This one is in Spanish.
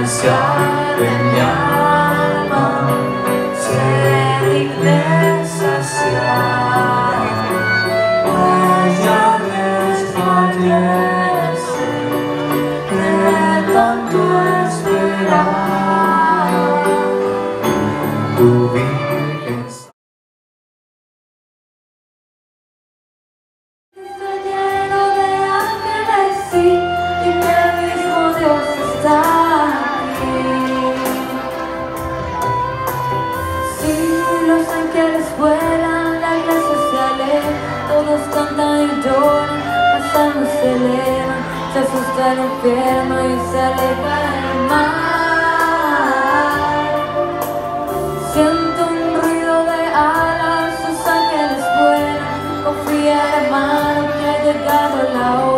ansia regnava se l'iglesia ella desfallece de tanto esperar tu vida ángeles vuelan, la iglesia se aleja, todos cantan y lloran, las se elevan, se asusta el infierno y se aleja el mar. Siento un ruido de alas, sus ángeles vuelan, confía hermano que ha llegado la hora.